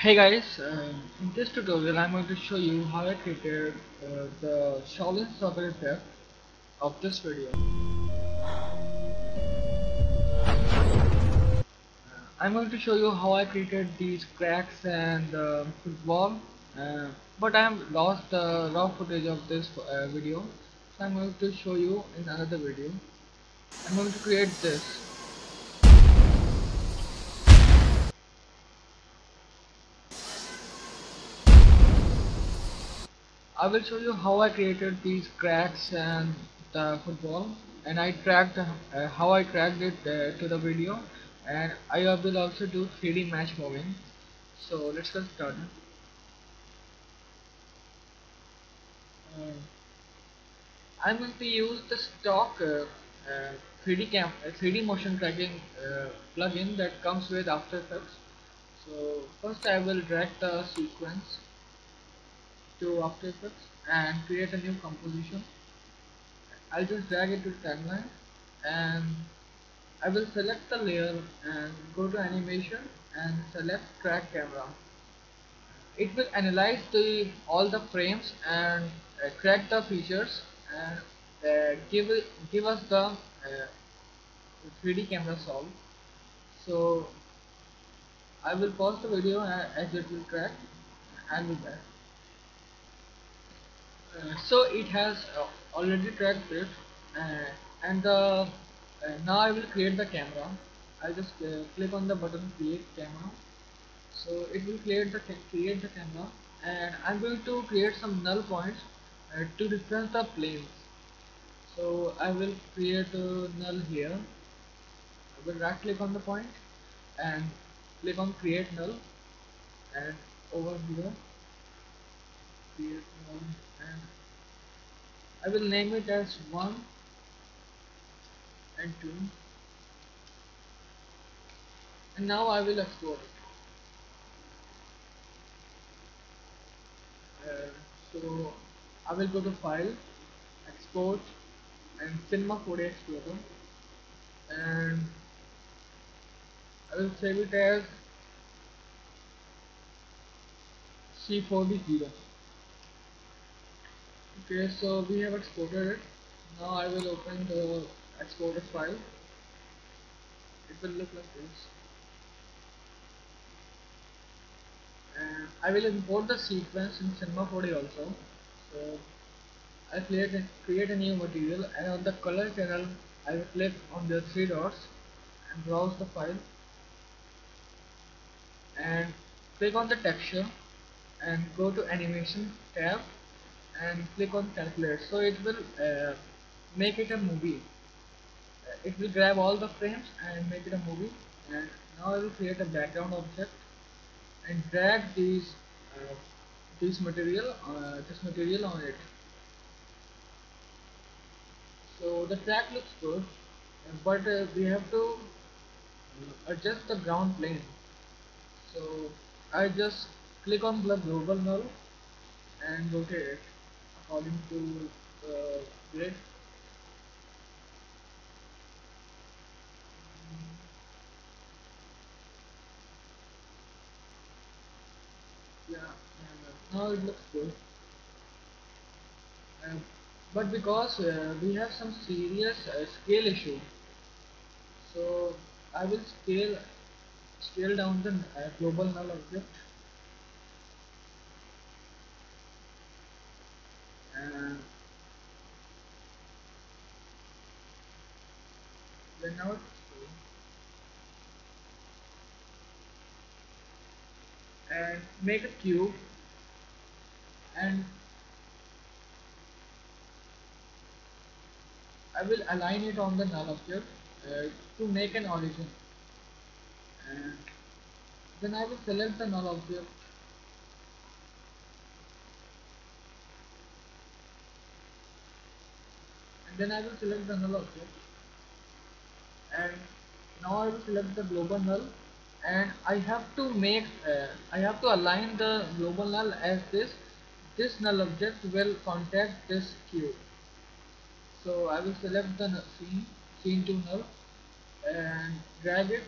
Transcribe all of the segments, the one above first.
Hey guys, uh, in this tutorial I'm going to show you how I created uh, the Shaolin Soccer effect of this video. Uh, I'm going to show you how I created these cracks and uh, football uh, but I have lost the raw footage of this uh, video so I'm going to show you in another video. I'm going to create this I will show you how I created these cracks and the football. And I tracked uh, how I tracked it uh, to the video. And I will also do 3D match moving. So let's get started. Uh, I'm going to use the stock 3D uh, cam 3D uh, motion tracking uh, plugin that comes with After Effects. So first I will drag the sequence to After Effects and create a new composition. I'll just drag it to timeline and I will select the layer and go to animation and select track camera. It will analyze the all the frames and uh, track the features and uh, give give us the uh, 3D camera solve. So I will pause the video as it will track and be back so it has uh, already tracked it uh, and uh, now I will create the camera. I'll just click on the button create camera. So it will create the create the camera and I'm going to create some null points uh, to reference the planes. So I will create a null here. I will right click on the point and click on create null and over here create null and I will name it as 1 and 2 and now I will export it. Uh, so I will go to file export and cinema 4D Exporter. And I will save it as C4D0 okay so we have exported it. Now I will open the exported file. It will look like this. And I will import the sequence in Cinema 4D also. So I create a, create a new material and on the color channel I will click on the three dots and browse the file. And click on the texture and go to animation tab and click on calculate so it will uh, make it a movie. Uh, it will grab all the frames and make it a movie. And now I will create a background object and drag these uh, this material uh, this material on it. So the track looks good but uh, we have to adjust the ground plane. So I just click on the global null and rotate it according to the grid yeah now it looks good. Uh, but because uh, we have some serious uh, scale issue so I will scale scale down the uh, global null object and then now and make a cube and I will align it on the null object uh, to make an origin. And then I will select the null object then I will select the null object and now I will select the global null. And I have to make uh, I have to align the global null as this. This null object will contact this cube so I will select the scene scene to null and drag it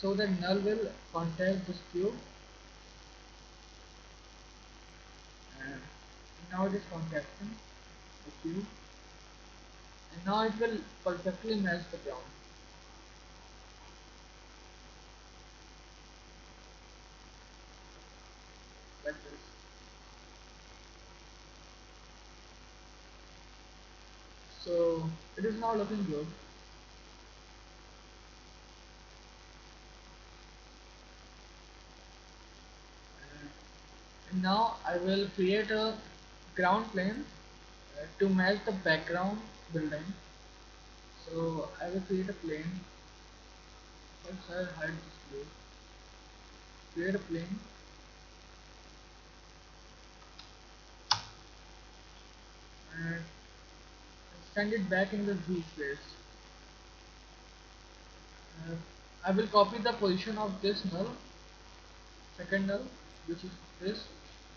so that null will contact this cube and now it is contacting the cube and now it will perfectly match the ground. Like this. So it is now looking good. And now I will create a ground plane uh, to match the background building. So I will create a plane. First I'll hide this plane create a plane. And send it back in the Z space. Uh, I will copy the position of this null second null which is this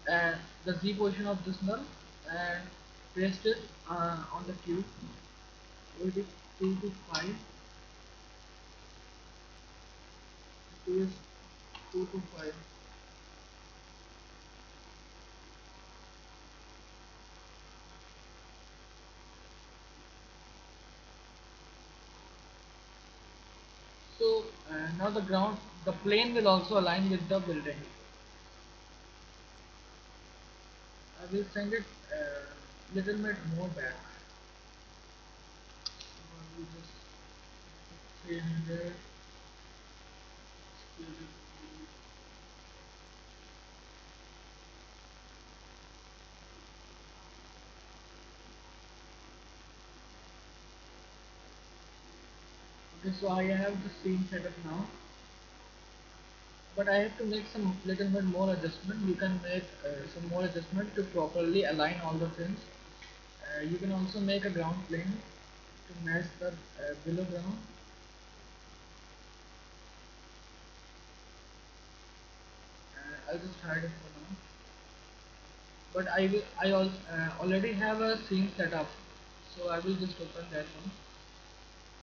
and the Z position of this null and paste it uh, on the cube. With it 2 to 5 2 is 2 to 5 so uh, now the ground the plane will also align with the building. I will send it uh, little bit more back. So 300 okay so I have the same setup now but I have to make some little bit more adjustment. You can make uh, some more adjustment to properly align all the things uh, you can also make a ground plane to match the uh, below ground. Uh, I'll just hide it for now. But I will I al uh, already have a scene set up. So I will just open that one